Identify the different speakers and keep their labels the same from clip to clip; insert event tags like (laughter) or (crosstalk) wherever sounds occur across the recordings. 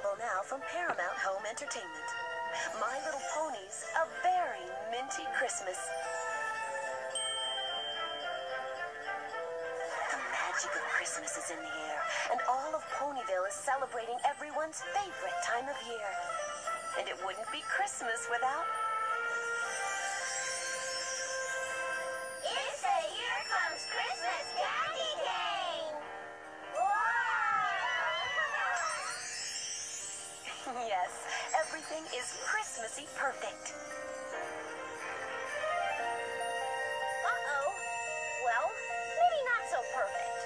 Speaker 1: Available now from Paramount Home Entertainment. My Little Ponies, a very minty Christmas. The magic of Christmas is in the air, and all of Ponyville is celebrating everyone's favorite time of year. And it wouldn't be Christmas without yes, everything is Christmassy perfect.
Speaker 2: Uh-oh. Well, maybe not so perfect.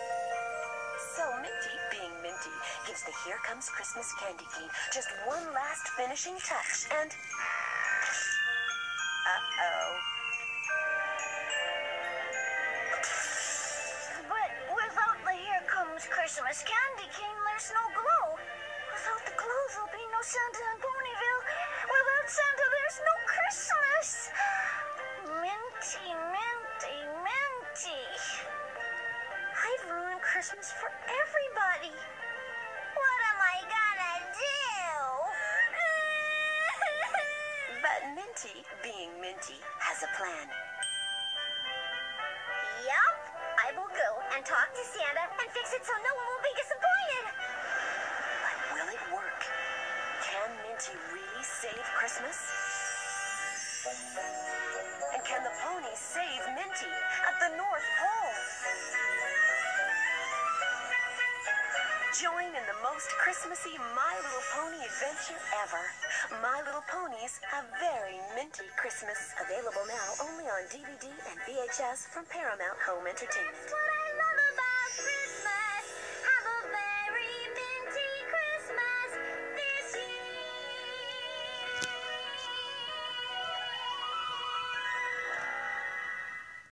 Speaker 1: So Minty, being Minty, gives the Here Comes Christmas candy cane just one last finishing touch and. Uh oh.
Speaker 2: But without the Here Comes Christmas candy cane, there's no Christmas. Minty, minty, minty. I've ruined Christmas for everybody. What am I gonna do? (laughs)
Speaker 1: But Minty, being Minty, has a plan.
Speaker 2: yup, I will go and talk to Santa and fix it so no one will be disappointed.
Speaker 1: But will it work? Can Minty really save Christmas? And can the ponies save Minty at the North Pole? Join in the most Christmassy My Little Pony adventure ever. My Little Ponies, a very minty Christmas. Available now only on DVD and VHS from Paramount Home Entertainment.